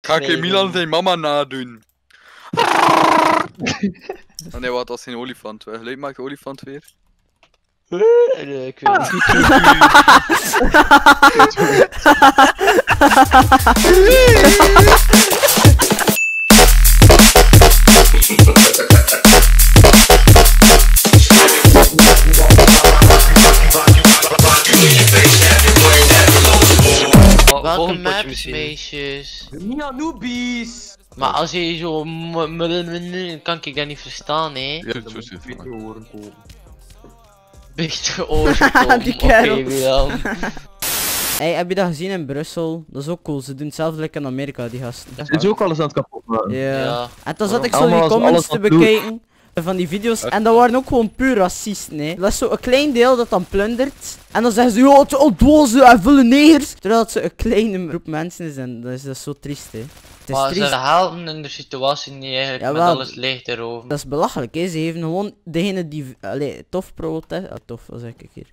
Ga ik Nee, Milan zijn mama nadoen? Oh nee, wat, dat is geen olifant. Welk geluid maakt de olifant weer? Nee, ik weet het niet. Meisjes? Maar als je zo kan ik dat niet verstaan, hè? Ja, zo zit het. Betere oren komen. Beetje. Die kerel. Milan. Hey, heb je dat gezien in Brussel? Dat is ook cool. Ze doen hetzelfde like in Amerika, die gasten. Het is ook alles aan het kapot maken. Ja. En toen zat ik zo die comments te bekijken van die video's. En dat waren ook gewoon puur racisten, hè. Dat is zo een klein deel dat dan plundert. En dan zeggen ze, ja, het zijn dwazen en vulle negers. Terwijl het zo een kleine groep mensen is en dat is, dat is zo triest, hè. Het is Maar ze helpen in de situatie niet eigenlijk met Jawel. alles leeg erover. Dat is belachelijk, hè. Ze geven gewoon degene die... Allee, tof protest... Ah, tof, wat zeg ik hier?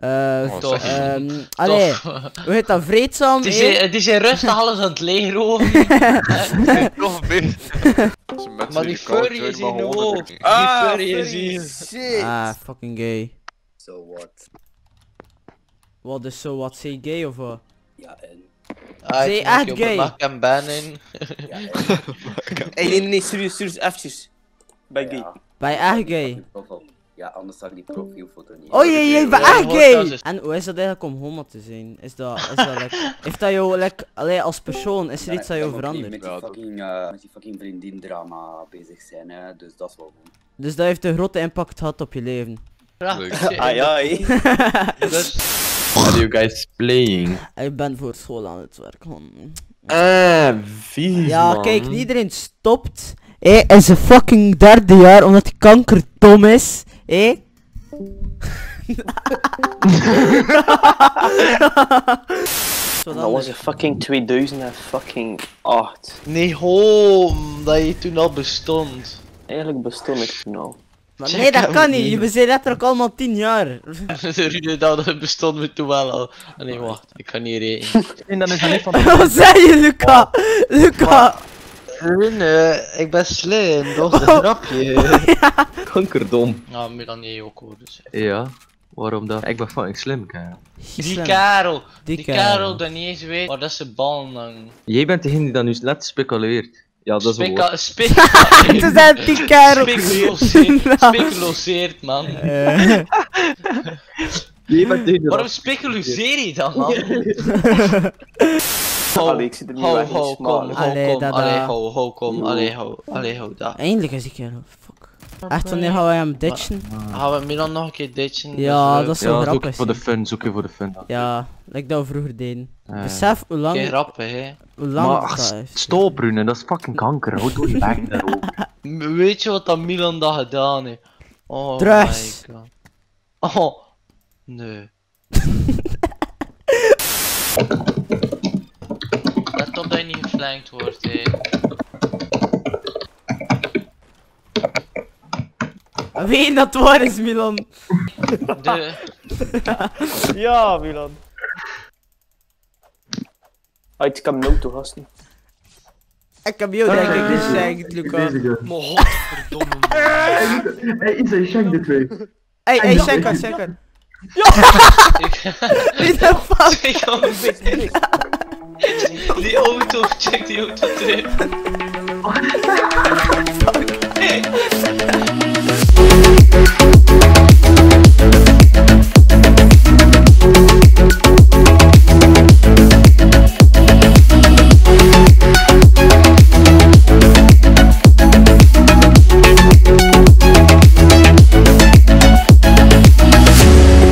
Eh... Oh, Tof. ehm, allee, Tof. hoe heet dat? Vreedzaam, Het is, het is rustig alles aan het leeg erover. Nog beter. Maar die furry is hier nu ook. Die Ah, furry is hier. Shit! Ah, fucking gay. So what? Wat is zo wat? Say gay of wat? Ja, en. Ah, Zij echt gay. Mag ik hem bannen? Ja, en. hey, nee, nee, nee, serieus, serieus, eventjes. Bij gay. Bij echt gay. Ja, anders zag ik die profielfoto niet. Oh jee, echt je gay! wel eens- En hoe is dat eigenlijk om homo te zijn? Is dat, is dat like, heeft dat jou, like, allee, als persoon, is er iets aan jou veranderd? Met die dat- fucking, eh, met die fucking vriendin drama bezig zijn, hè, dus dat is wel goed. Dus dat heeft een grote impact gehad op je leven. Leuk. Ah ja, hé. Dus, What are you guys playing? Ik ben voor school aan het werk. man. Ah, vies Ja, man. kijk, iedereen stopt hé, in zijn fucking derde jaar omdat hij kankerdom is. Hé. Zo Dat was in fucking 2008. nee, ho, dat je toen al bestond. Eigenlijk bestond ik toen al. Maar nee, dat kan niet. We zijn letterlijk allemaal 10 jaar. Ruud, dat bestond me toen wel al. Ah, Nee, wacht, ik ga niet rekenen. En dan is dat niet van Wat zei je, Luca? Luca! Nee, ik ben slim, dat is een grapje. kankerdom. Nou, Milan, jij ook hoor, dus. Ja, waarom dat? Ik ben fucking slim, kijk. Die Karel, Die die Karel. Karel dat niet eens weet waar dat ze ballen hangen. Jij bent degene die dat nu net speculeert. Ja, dat is een woord. Speka, Het is echt die kerel. Speculoseert, speculoseert man. Eh, Jij bent degene die Waarom dat... speculeer je dan man? Allee, ik zit er niet Ho, ho, kom, ho, Allee, kom, allee, ho, ho, kom, allee, ho, allee, ho, da. Eindelijk is die kerel. Fuck. Echt, wanneer gaan wij hem ditchen? Gaan we Milan nog een keer ditchen? Ja, dat is Ja, zo zoek grappig. voor de fun, zoek je voor de fun. Ja, like dat we vroeger deden. Besef hoe lang, Geen grappen, hè. hoe lang dat stop Brune, dat is fucking kanker. Houd door je weg daarover. Weet je wat dat Milan dat gedaan heeft? Oh Drugs. my god. Oh, nee. Geflankt wordt, je dat het waar is, Milan? De... Ja, Milan. Uit, ik heb een auto, gasten. Ik heb jou denk ik gezegd, Luca. Maar godverdomme man. Hey, Isa, je schenkt dit twee. Hey, hey, checker, checker. Ik- Wie de fuck? Ik hem niet. the orbital check the orbital tip.